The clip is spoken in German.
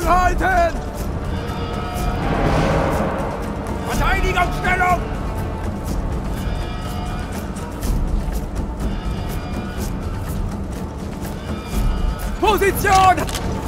Position halten! Verteidigungsstellung! Position!